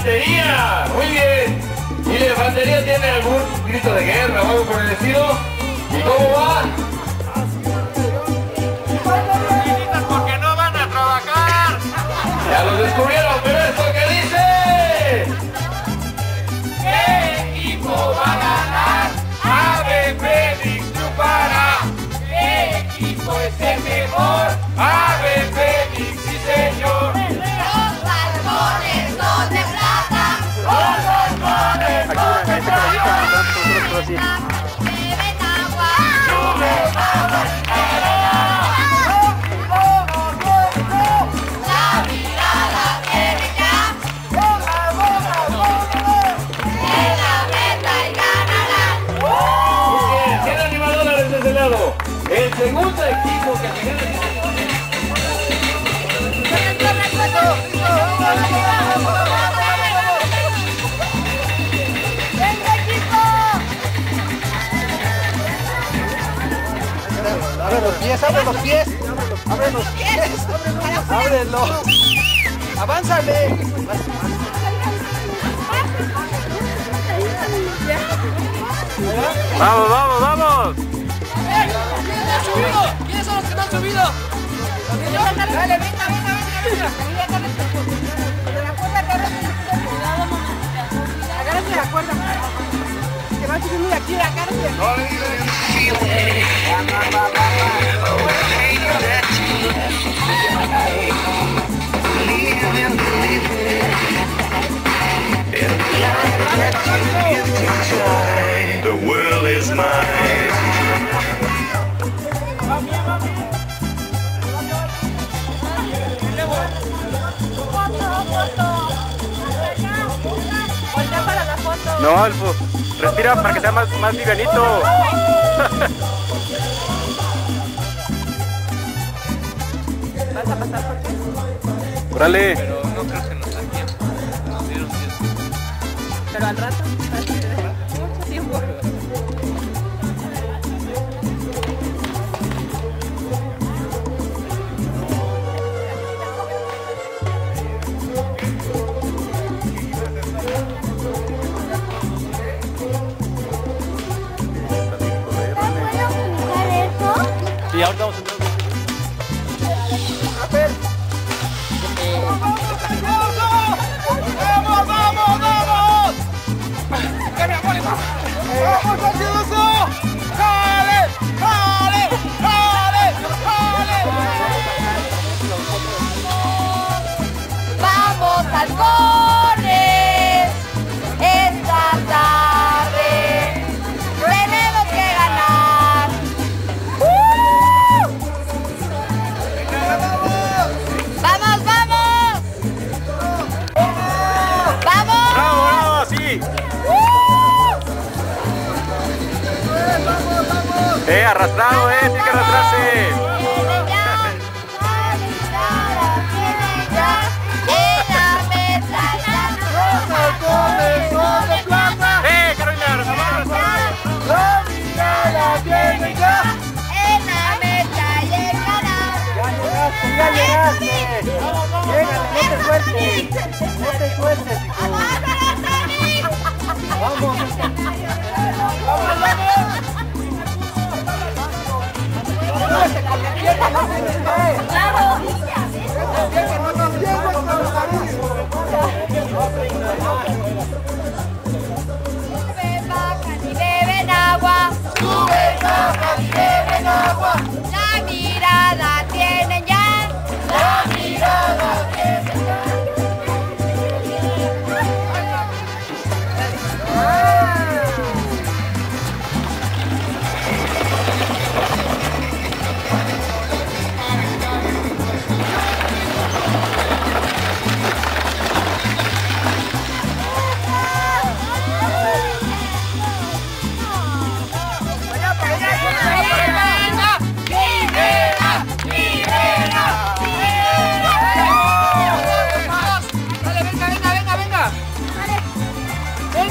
infantería! Muy bien. ¿Y la infantería tiene algún grito de guerra o algo por el estilo? ¿Y cómo va? Pies, abre los pies. Abre los pies. Ábrelo. Avánzale. Vamos, vamos, vamos. ¿Quiénes son los que no han subido? Dale, venga, venga, venga, venga. De la cuerda, agárrate. La cuerda. Que va subiendo de aquí, agárrate. No, Alfo. Respira para que sea más, más livianito. Órale. Pero no creo que nos dieron tiempo. Pero al rato, ¡Vamos, ansioso! ¡Jale! Eh. Tiene que arrastrarse. ¡Eh, Carolina! nos vamos a arrastrar. ¡La mirada tiene ya! ¡Ya llegaste! ¡Llégale, no te sueltes! ¡No te sueltes, hijo! ¡Súbete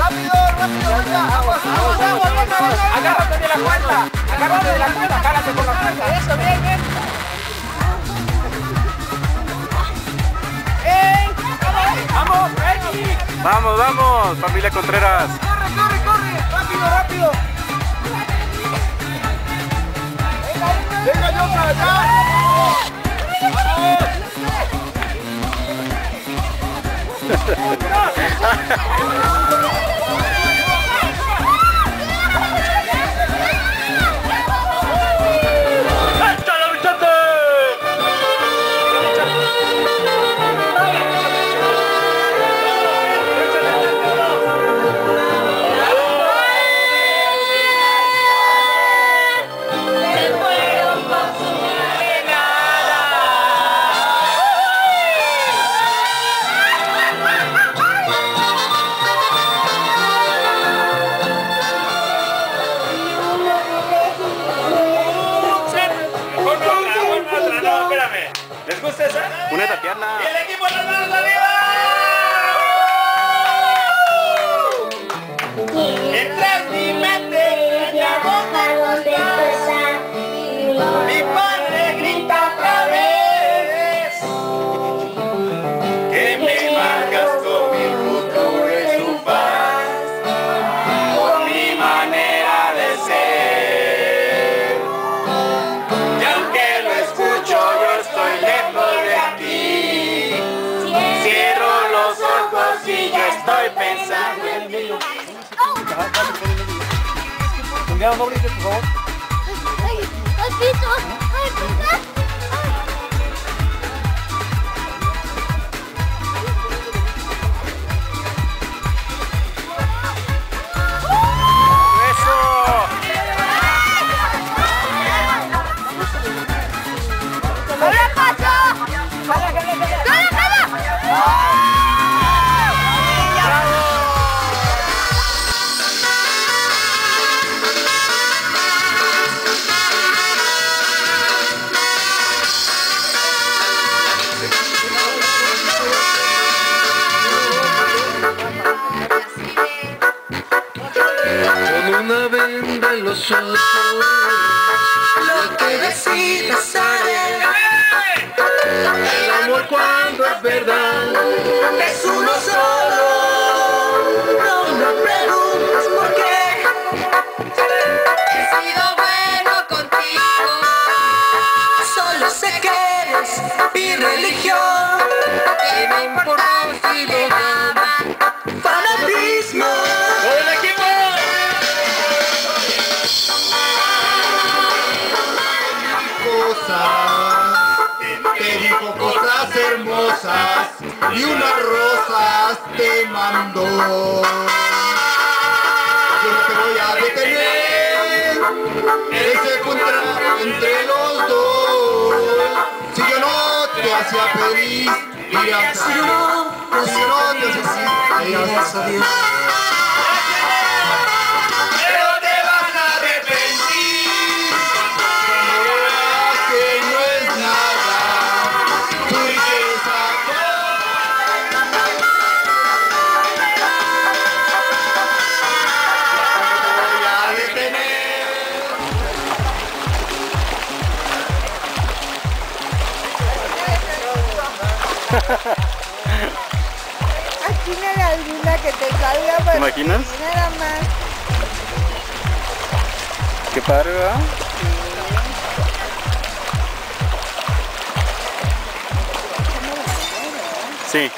rápido! ¡Rápido, aguas, aguas, aguas, aguas, aguas! Agárrate de la cuerda. Agárrate de la cuerda. Agárrate por la cuerda. Eso, bien, bien. Vamos, Reggie. Vamos, vamos, familia Contreras. ¡Corre, corre, corre! ¡Rápido, rápido! ¡Venga, Jota, ya! Yeah. ¿Les gusta esa? Una Tatiana. ¡Y el equipo de las estoy pensando en ti Cuidado, no brinques, por favor. ¡Eso! Una venda en los ojos, lo que decidas haré. El amor cuando es verdad es uno solo. No me preguntes por qué. He sido bueno contigo. Solo sé que eres mi religión. Que me importa y unas rosas te mandó. Yo no te voy a detener, ese encontrar entre los dos. Si yo no te hacía feliz, dirías si yo no, te hacía feliz. Aquí me adivina que te salga, pero imaginas? Nada más. Qué padre, ¿verdad? Sí.